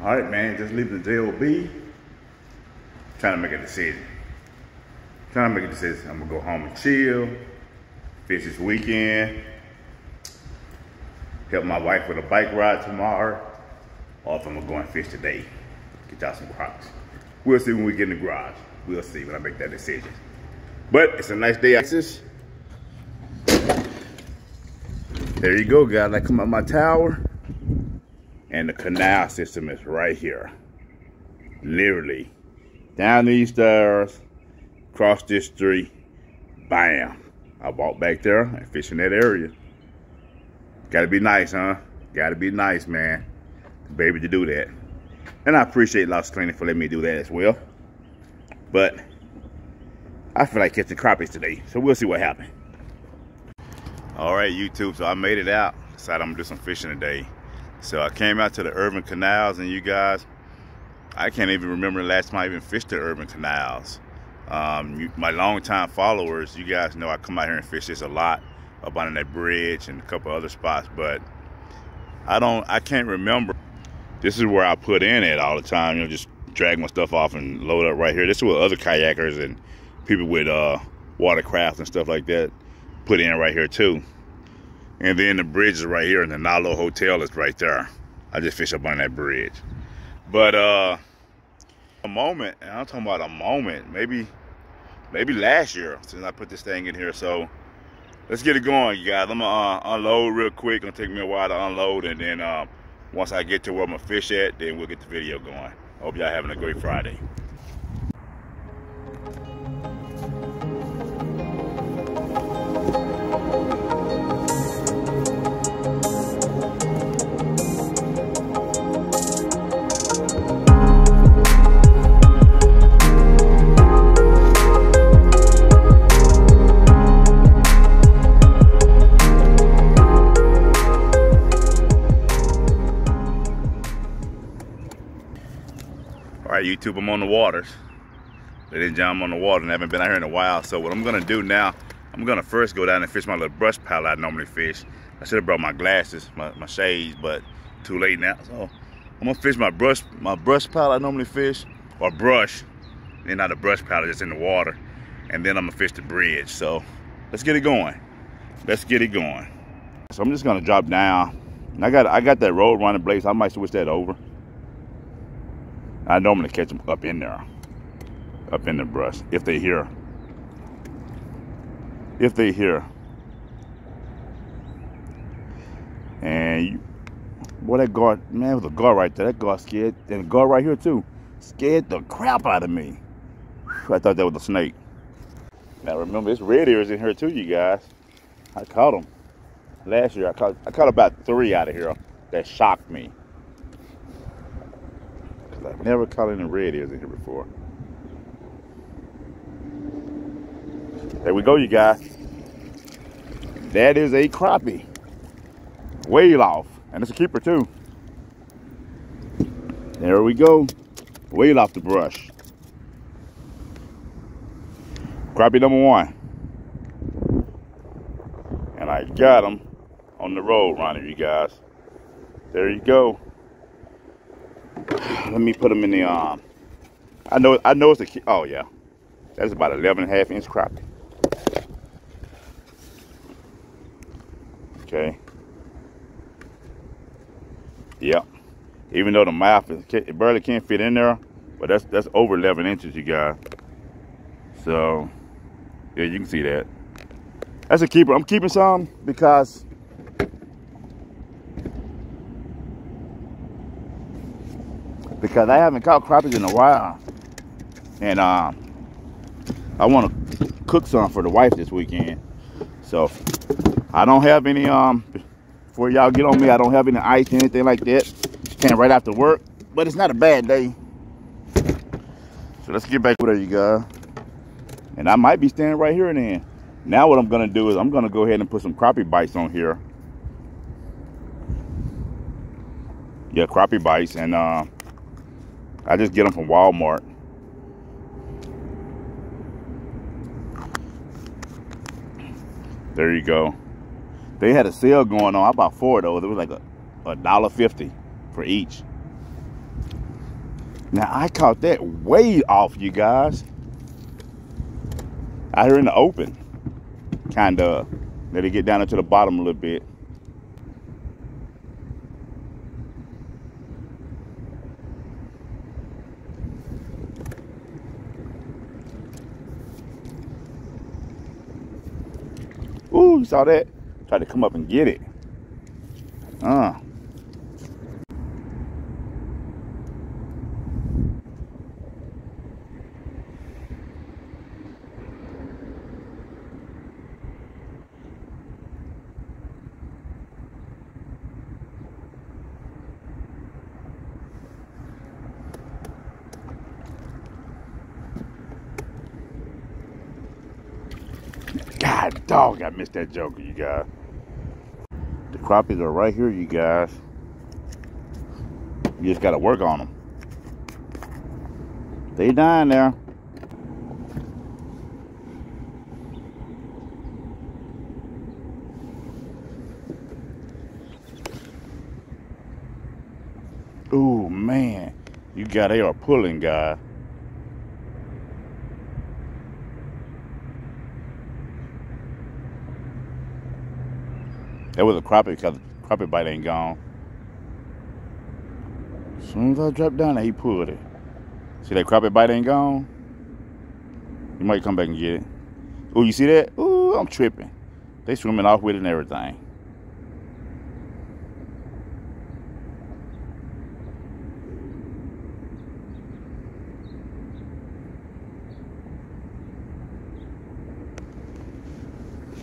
All right, man, just leaving the JOB. Trying to make a decision. Trying to make a decision. I'm gonna go home and chill, fish this weekend, help my wife with a bike ride tomorrow, or if I'm gonna go and fish today, get y'all some crocs. We'll see when we get in the garage. We'll see when I make that decision. But it's a nice day. Access. There you go, guys. I come up my tower, and the canal system is right here. Literally, down these stairs, across this street, bam. I walk back there and fish in that area. Gotta be nice, huh? Gotta be nice, man. Baby to do that. And I appreciate Las Colinas for letting me do that as well. But I feel like catching crappies today, so we'll see what happens. All right, YouTube, so I made it out. Decided I'm gonna do some fishing today. So I came out to the urban canals and you guys, I can't even remember the last time I even fished the urban canals. Um, you, my longtime followers, you guys know I come out here and fish this a lot up on that bridge and a couple other spots, but I don't, I can't remember. This is where I put in it all the time, you know, just drag my stuff off and load up right here. This is what other kayakers and people with uh, watercraft and stuff like that put in right here too. And then the bridge is right here and the NYLO Hotel is right there. I just fish up on that bridge. But uh a moment, and I'm talking about a moment, maybe maybe last year since I put this thing in here. So let's get it going, you guys. I'm gonna uh, unload real quick. Gonna take me a while to unload, and then uh, once I get to where I'm gonna fish at, then we'll get the video going. Hope y'all having a great Friday. All right, YouTube, I'm on the waters. Ladies and gentlemen, I'm on the water and I haven't been out here in a while. So what I'm gonna do now, I'm gonna first go down and fish my little brush pile I normally fish. I should have brought my glasses, my, my shades, but too late now. So I'm gonna fish my brush, my brush pile I normally fish, or brush. And not a brush pile, just in the water. And then I'm gonna fish the bridge. So let's get it going. Let's get it going. So I'm just gonna drop down. And I got I got that road runner blade, so I might switch that over. I normally catch them up in there, up in the brush, if they hear. If they hear. And you, boy, that guard, man, was a guard right there. That guard scared, and a guard right here too, scared the crap out of me. Whew, I thought that was a snake. Now remember, it's red ears in here too, you guys. I caught them last year. I caught, I caught about three out of here that shocked me. I've never caught any red ears in here before. There we go, you guys. That is a crappie. Whale off. And it's a keeper too. There we go. Whale off the brush. Crappie number one. And I got him on the road runner, you guys. There you go let me put them in the um I know I know it's a oh yeah. That's about 11 and a half inch crappie okay. Yeah even though the mouth is it barely can't fit in there but that's that's over 11 inches you guys. So yeah you can see that. That's a keeper. I'm keeping some because because I haven't caught crappies in a while. And um, I want to cook some for the wife this weekend. So I don't have any, um, before y'all get on me, I don't have any ice or anything like that. Came right after work, but it's not a bad day. So let's get back with you guys. And I might be standing right here and then. Now what I'm gonna do is I'm gonna go ahead and put some crappie bites on here. Yeah, crappie bites and uh, I just get them from Walmart. There you go. They had a sale going on. I bought four of those. It was like a, a dollar fifty for each. Now I caught that way off, you guys. Out here in the open. Kinda let it get down into the bottom a little bit. Saw that? Tried to come up and get it. Uh. I missed that joke, you guys. The crappies are right here, you guys. You just gotta work on them. They dying there. Oh man, you got they are pulling, guys. That was a crappie because the crappie bite ain't gone. As soon as I dropped down there, he pulled it. See that crappie bite ain't gone? You might come back and get it. Oh, you see that? Ooh, I'm tripping. They swimming off with it and everything.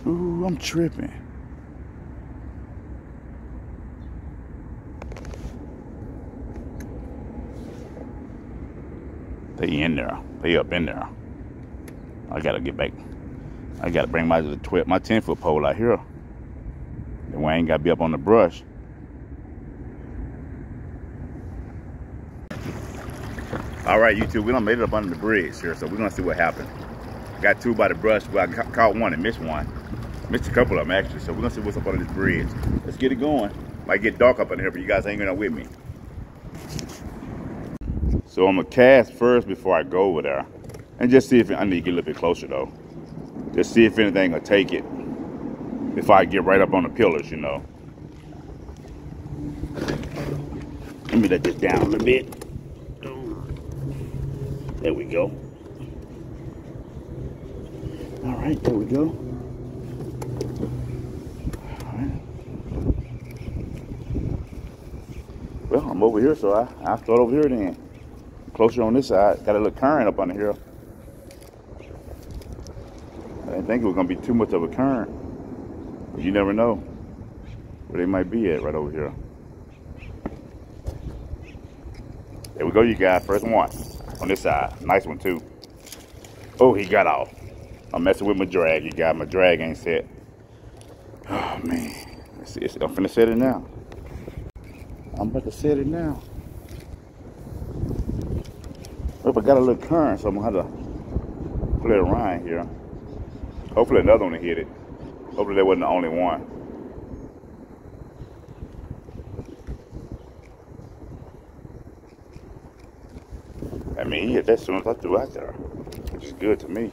Ooh, I'm tripping. They in there. They up in there. I gotta get back. I gotta bring my the 12, my 10 foot pole out here. Then we ain't gotta be up on the brush. All right, YouTube, we done made it up under the bridge here, so we're gonna see what happened. Got two by the brush, but I ca caught one and missed one. Missed a couple of them actually, so we're gonna see what's up under this bridge. Let's get it going. Might get dark up in here, but you guys ain't gonna with me. So I'm gonna cast first before I go over there. And just see if, I need to get a little bit closer though. Just see if anything will take it. If I get right up on the pillars, you know. Let me let this down a little bit. There we go. All right, there we go. All right. Well, I'm over here, so I, I'll start over here then. Closer on this side. Got a little current up under here. I didn't think it was gonna be too much of a current. But you never know where they might be at right over here. There we go, you guys. First one on this side. Nice one too. Oh, he got off. I'm messing with my drag, you guys. My drag ain't set. Oh man. Let's see. I'm finna set it now. I'm about to set it now. Oh, but got a little current, so I'm gonna have to play around here. Hopefully another one hit it. Hopefully that wasn't the only one. I mean, he hit that as soon as I threw out there, which is good to me.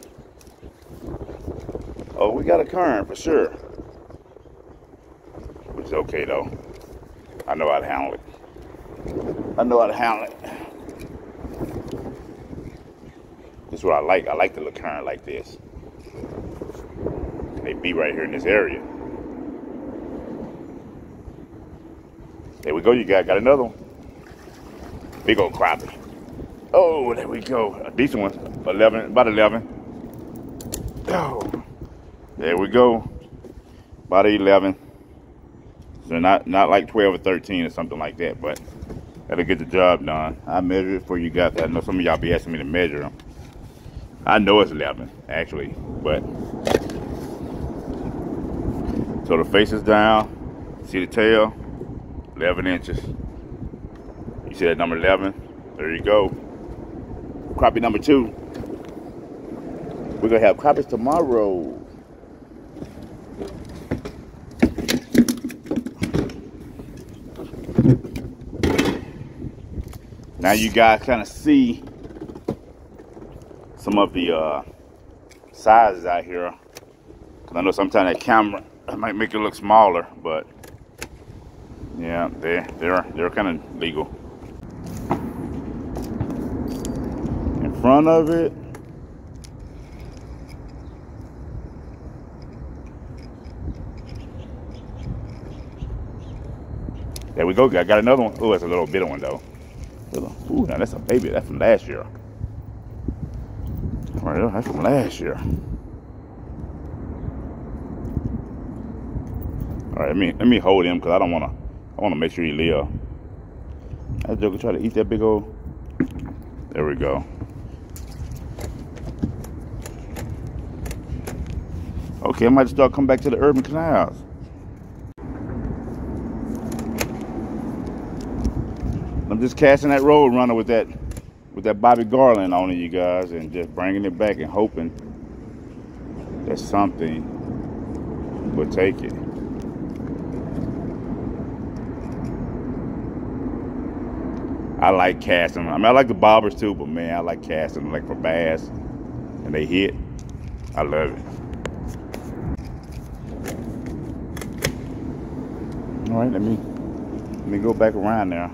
Oh, we got a current for sure. Which is okay though. I know how to handle it. I know how to handle it. What I like. I like the little current like this. They be right here in this area. There we go, you guys. Got another one. Big old crappie. Oh, there we go. A decent one. 11, about 11. Oh, there we go. About 11. So not not like 12 or 13 or something like that, but that'll get the job done. I measure it for you guys. I know some of y'all be asking me to measure them. I know it's 11, actually, but so the face is down. See the tail? 11 inches. You see that number 11? There you go. Crappie number two. We're gonna have crappies tomorrow. Now you guys kind of see some of the uh, sizes out here. Cause I know sometimes that camera might make it look smaller, but yeah, they they're they're kind of legal. In front of it. There we go. I got another one. Oh, it's a little bit one though. Ooh, now that's a baby. That's from last year. Right, oh, that's from last year. All right, let me let me hold him because I don't want to. I want to make sure he live. That joker try to eat that big old. There we go. Okay, I might start coming back to the urban canals. I'm just casting that road runner with that with that Bobby Garland on it, you guys, and just bringing it back and hoping that something will take it. I like casting. I mean, I like the bobbers too, but man, I like casting like for bass, and they hit. I love it. All right, let me let me go back around now.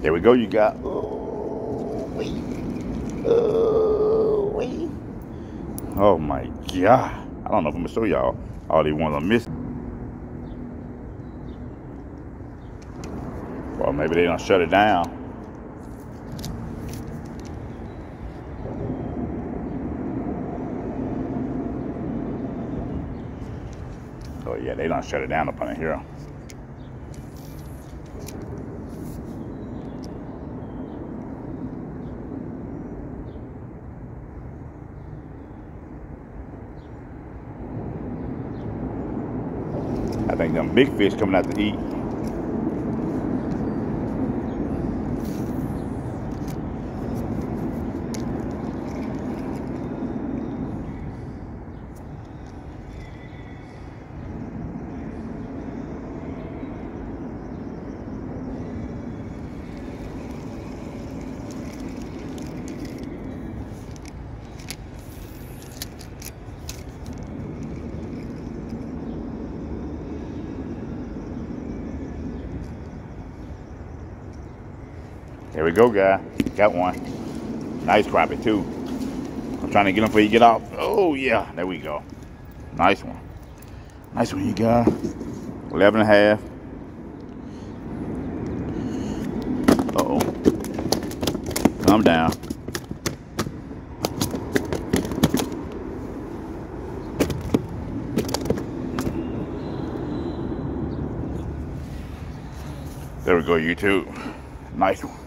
There we go, you got. Oh, wait. Oh, wait. Oh my God. I don't know if I'm gonna show y'all all these ones I'm missing. Well, maybe they don't shut it down. Oh yeah, they don't shut it down up on here. Big fish coming out to eat. We go, guy. Got one. Nice crappie, too. I'm trying to get him before you get off. Oh, yeah. There we go. Nice one. Nice one, you got. 11 and a half. Uh-oh. Come down. There we go, YouTube. Nice one.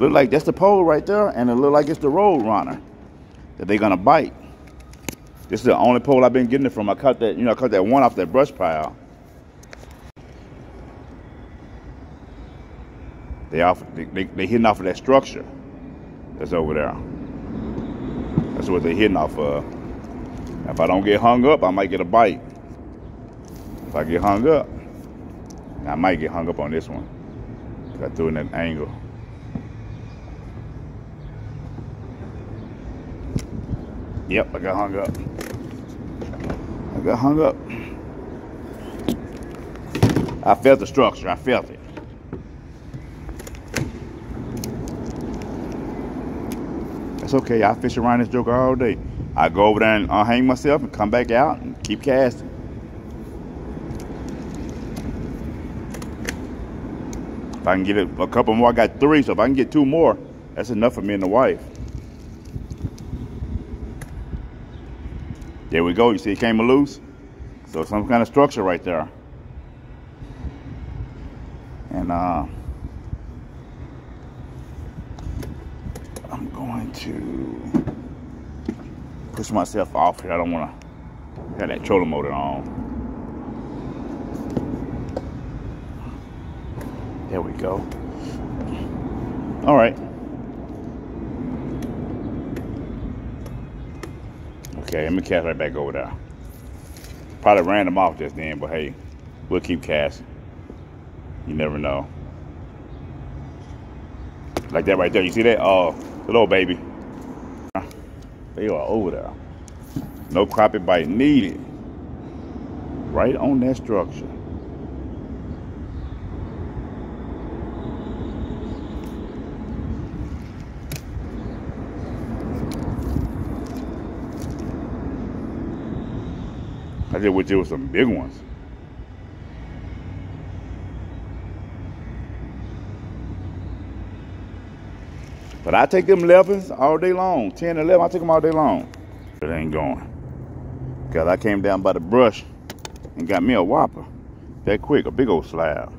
Look like that's the pole right there, and it look like it's the road runner that they're gonna bite. This is the only pole I've been getting it from. I cut that, you know, I cut that one off that brush pile. They off, they, they, they hitting off of that structure that's over there. That's what they're hitting off of. If I don't get hung up, I might get a bite. If I get hung up, I might get hung up on this one. I threw in that angle. Yep, I got hung up. I got hung up. I felt the structure. I felt it. That's okay. I fish around this joker all day. I go over there and uh, hang myself and come back out and keep casting. If I can get a couple more, I got three. So if I can get two more, that's enough for me and the wife. There we go. You see it came loose? So some kind of structure right there. And uh, I'm going to push myself off here. I don't want to have that trolling motor on. There we go. All right. Okay, let me cast right back over there. Probably ran them off just then, but hey, we'll keep casting. You never know. Like that right there. You see that? Oh, little baby. They are over there. No crappie bite needed. Right on that structure. I there was some big ones. But I take them 11s all day long. 10, 11, I take them all day long. It ain't going. Because I came down by the brush and got me a whopper. That quick, a big old slab.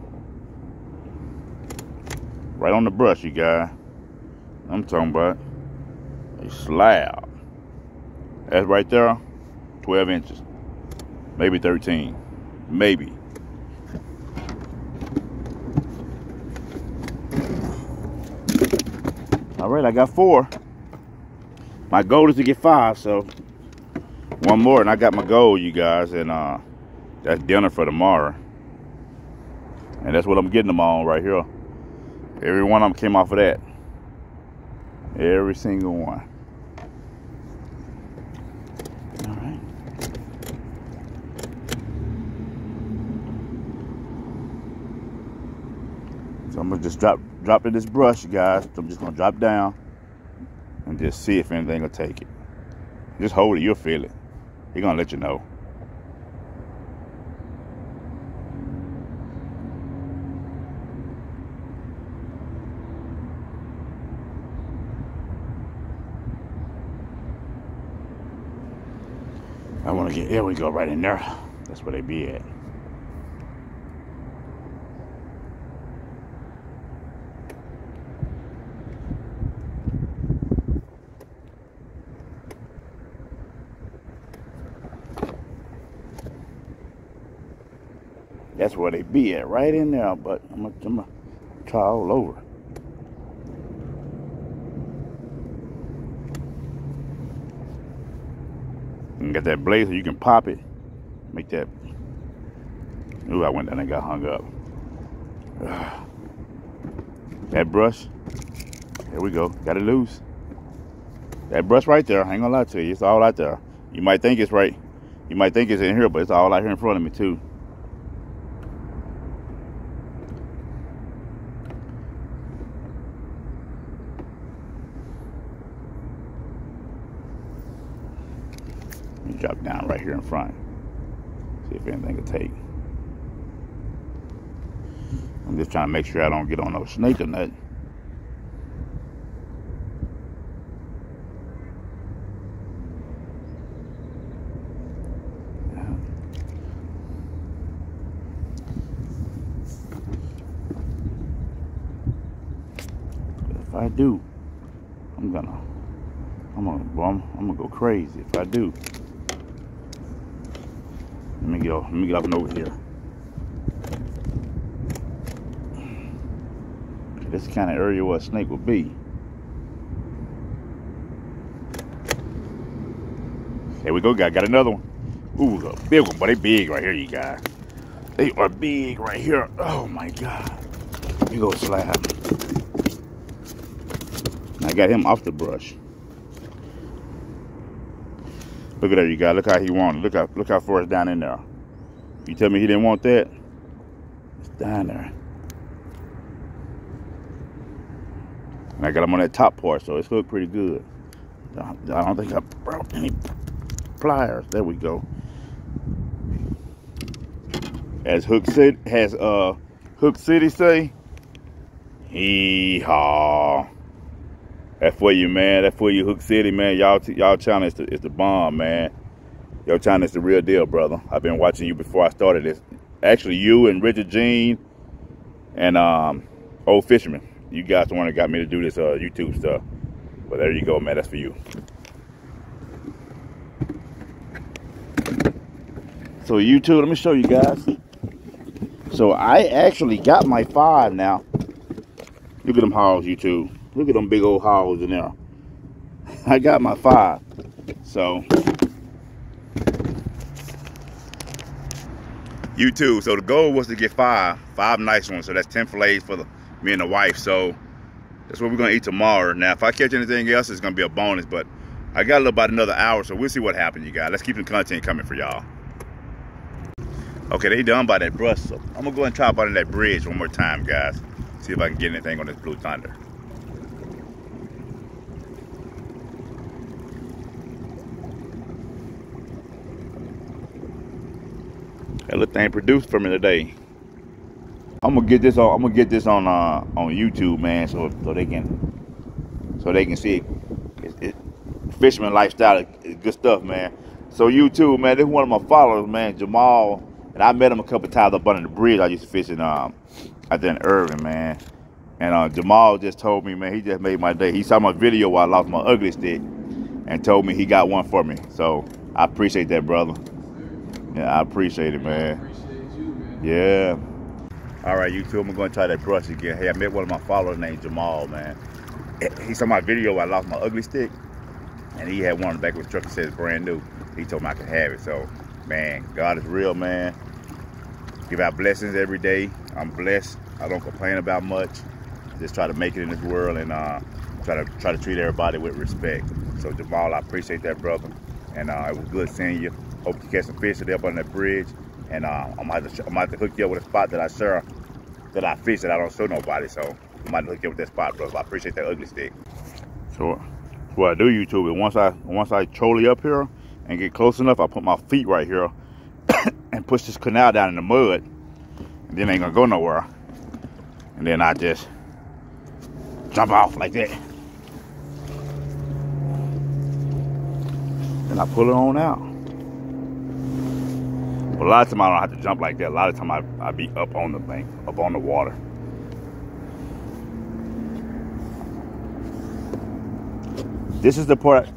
Right on the brush, you guys. I'm talking about a slab. That's right there, 12 inches. Maybe 13. Maybe. All right, I got four. My goal is to get five, so one more, and I got my goal, you guys, and uh, that's dinner for tomorrow. And that's what I'm getting them on right here. Every one of them came off of that. Every single one. All right. So I'm just drop drop in this brush, you guys. I'm just gonna drop down and just see if anything will take it. Just hold it, you'll feel it. He's gonna let you know. I want to get, there we go, right in there. That's where they be at. Where they be at, right in there. But I'm gonna, I'm gonna try all over. And got that blazer, you can pop it, make that. Ooh, I went down and got hung up. That brush, there we go, got it loose. That brush right there, I ain't gonna lie to you, it's all out there. You might think it's right, you might think it's in here, but it's all out here in front of me too. Drop down right here in front. See if anything will take. I'm just trying to make sure I don't get on no snake or nothing. If I do, I'm gonna, I'm gonna, I'm gonna go crazy if I do. Let me go. Let me get up and over here. This kind of area where a snake would be. There we go, guy. Got another one. Ooh, a big one, but they big right here, you guys. They are big right here. Oh my God. You go slab. I got him off the brush. Look at that, you guys. Look how he wanted. Look how look how far it's down in there. You tell me he didn't want that? It's down there. And I got him on that top part, so it's hooked pretty good. I don't think I brought any pliers. There we go. As Hook City has uh Hook City say, hee haw. That for you, man. That for you, Hook City, man. Y'all, y'all channel is the, is the bomb, man. Your channel is the real deal, brother. I've been watching you before I started this. Actually, you and Richard Jean and um, Old Fisherman. You guys the one that got me to do this uh, YouTube stuff. But there you go, man. That's for you. So YouTube, let me show you guys. So I actually got my five now. Look at them hogs, YouTube. Look at them big old hogs in there. I got my five. So you too. So the goal was to get five, five nice ones. So that's 10 fillets for the, me and the wife. So that's what we're gonna eat tomorrow. Now, if I catch anything else, it's gonna be a bonus, but I got a little about another hour, so we'll see what happens, you guys. Let's keep the content coming for y'all. Okay, they done by that brush, so I'm gonna go and try about that bridge one more time, guys. See if I can get anything on this Blue Thunder. That little thing produced for me today. I'm gonna get this on. I'm gonna get this on uh, on YouTube, man, so so they can so they can see it. it, it fisherman lifestyle is good stuff, man. So YouTube, man, this is one of my followers, man, Jamal, and I met him a couple times up under the bridge. I used to fish in um there in Irving, man. And uh, Jamal just told me, man, he just made my day. He saw my video while I lost my Ugly Stik and told me he got one for me. So I appreciate that, brother. Yeah, I appreciate it, man. Appreciate you, man. Yeah. All right, YouTube, I'm going to try that brush again. Hey, I met one of my followers named Jamal, man. He saw my video I lost my Ugly Stik, and he had one on the back of his truck that says brand new. He told me I could have it. So, man, God is real, man. Give out blessings every day. I'm blessed. I don't complain about much. Just try to make it in this world and uh, try to try to treat everybody with respect. So, Jamal, I appreciate that, brother. And uh, it was good seeing you. Hope you catch some fish today up on that bridge. And uh, I'm gonna I'm gonna hook you up with a spot that I share, that I fish that I don't show nobody. So I'm gonna hook you up with that spot, bro. I appreciate that Ugly Stik. So what I do, YouTube, is once I once I trolley up here and get close enough, I put my feet right here and push this canal down in the mud. And then ain't gonna go nowhere. And then I just jump off like that. And I pull it on out. But a lot of time I don't have to jump like that. A lot of time I, I be up on the bank, up on the water. This is the part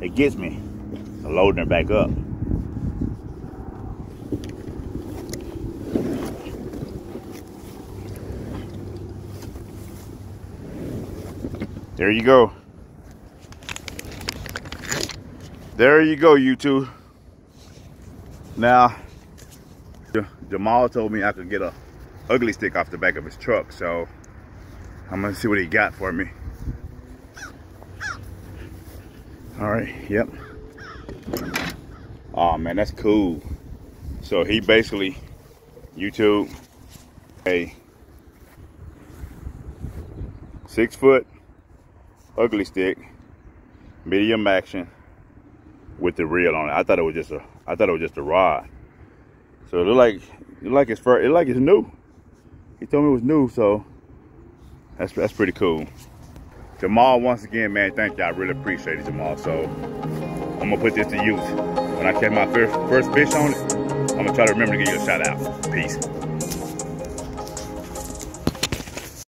that gets me, loading it back up. There you go. There you go, you two. Now, Jamal told me I could get a Ugly Stik off the back of his truck, so I'm gonna see what he got for me. All right, yep. Oh man, that's cool. So he basically, YouTube, a six foot Ugly Stik, medium action with the reel on it. I thought it was just a I thought it was just a rod. So it looked like it looked like it's it like it's new. He told me it was new, so that's that's pretty cool. Jamal, once again, man, thank you. I really appreciate it, Jamal. So I'm gonna put this to use. When I catch my first first fish on it, I'm gonna try to remember to give you a shout out. Peace.